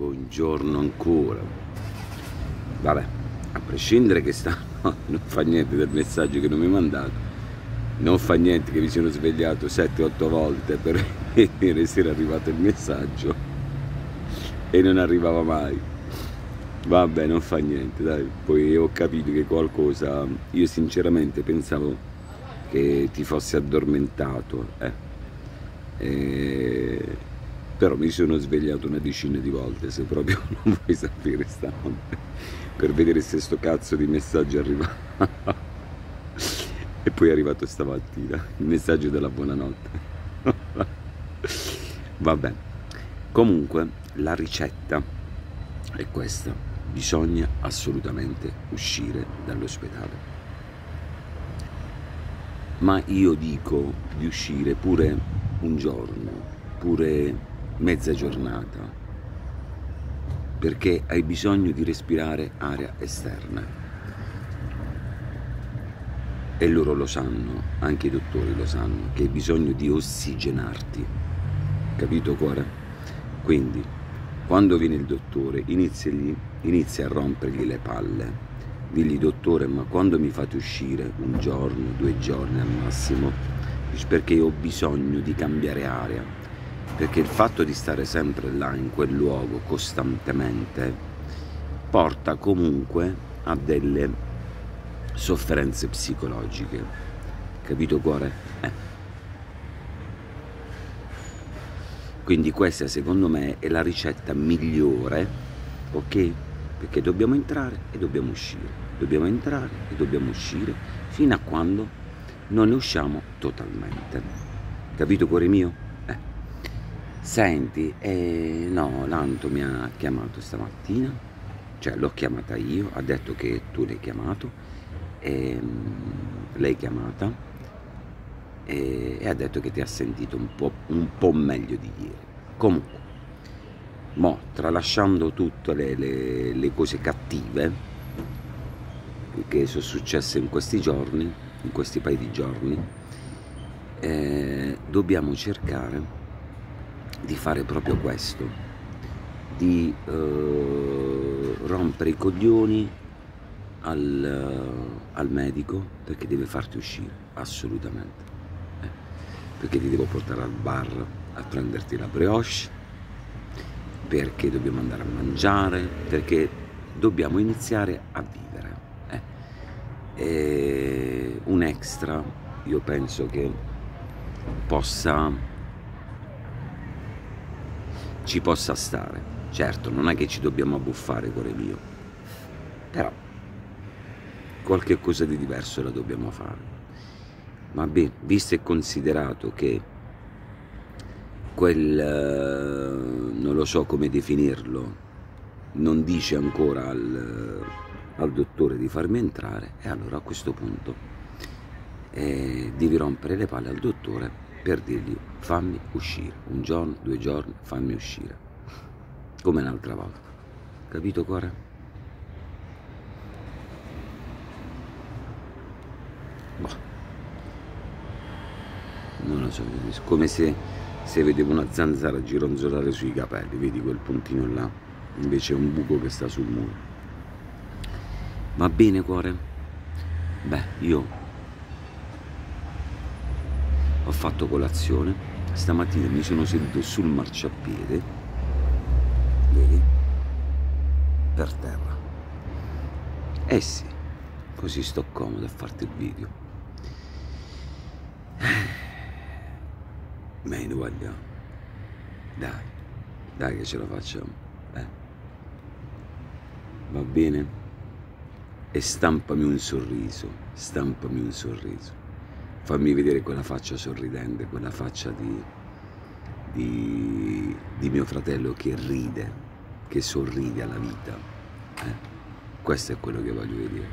buongiorno ancora. Vabbè, a prescindere che sta, no, non fa niente del messaggio che non mi ha mandato, non fa niente che mi sono svegliato 7-8 volte per vedere se era arrivato il messaggio e non arrivava mai. Vabbè, non fa niente, dai. Poi ho capito che qualcosa, io sinceramente pensavo che ti fossi addormentato, eh. E però mi sono svegliato una decina di volte, se proprio non vuoi sapere stanotte, per vedere se sto cazzo di messaggio arriva. e poi è arrivato stamattina, il messaggio della buonanotte. Vabbè, comunque la ricetta è questa, bisogna assolutamente uscire dall'ospedale. Ma io dico di uscire pure un giorno, pure mezza giornata, perché hai bisogno di respirare aria esterna. E loro lo sanno, anche i dottori lo sanno, che hai bisogno di ossigenarti. Capito cuore? Quindi, quando viene il dottore, inizia, a rompergli le palle. Digli, dottore, ma quando mi fate uscire? Un giorno, due giorni al massimo? Perché ho bisogno di cambiare aria perché il fatto di stare sempre là in quel luogo costantemente porta comunque a delle sofferenze psicologiche. Capito cuore? Eh. Quindi questa secondo me è la ricetta migliore, ok? Perché dobbiamo entrare e dobbiamo uscire, dobbiamo entrare e dobbiamo uscire fino a quando non ne usciamo totalmente. Capito cuore mio? Senti, eh, no, Lanto mi ha chiamato stamattina, cioè l'ho chiamata io, ha detto che tu l'hai chiamato, e, l'hai chiamata e, e, ha detto che ti ha sentito un po', un po meglio di ieri. Comunque, mo, tralasciando tutte le, le, le cose cattive che sono successe in questi giorni, in questi paio di giorni, eh, dobbiamo cercare di fare proprio questo, di eh, rompere i coglioni al, al, medico perché deve farti uscire, assolutamente. Eh, perché ti devo portare al bar a prenderti la brioche, perché dobbiamo andare a mangiare, perché dobbiamo iniziare a vivere. Eh. E un extra, io penso che possa ci possa stare. Certo, non è che ci dobbiamo abbuffare, cuore mio, però qualche cosa di diverso la dobbiamo fare. Ma bene, visto e considerato che quel, eh, non lo so come definirlo, non dice ancora al, al dottore di farmi entrare, e allora a questo punto eh, devi rompere le palle al dottore per dirgli fammi uscire, un giorno, due giorni, fammi uscire, come un'altra volta. Capito cuore? Boh. Non lo so, come se, se vedevo una zanzara gironzolare sui capelli, vedi quel puntino là, invece è un buco che sta sul muro. Va bene cuore? Beh, io ho fatto colazione, stamattina mi sono seduto sul marciapiede, vedi, per terra. Eh sì, così sto comodo a farti il video. Bene, voglio. Dai, dai che ce la facciamo. Eh. Va bene? E stampami un sorriso, stampami un sorriso fammi vedere quella faccia sorridente, quella faccia di, di, di mio fratello che ride, che sorride alla vita. Eh? Questo è quello che voglio vedere.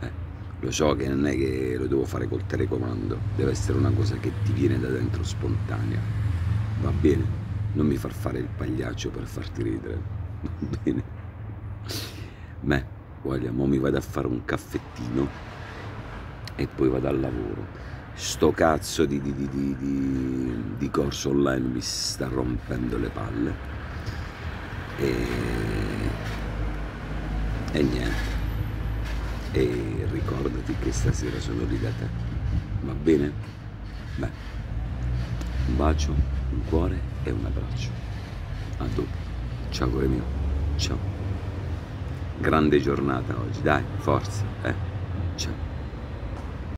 Eh? Lo so che non è che lo devo fare col telecomando, deve essere una cosa che ti viene da dentro spontanea. Va bene? Non mi far fare il pagliaccio per farti ridere. Va bene? Beh, guarda, mi vado a fare un caffettino e poi vado al lavoro sto cazzo di, di, di, di, corso online mi sta rompendo le palle e, e niente. E ricordati che stasera sono lì da te. Va bene? Beh, un bacio, un cuore e un abbraccio. A dopo. Ciao cuore mio. Ciao. Grande giornata oggi, dai, forza, eh. Ciao.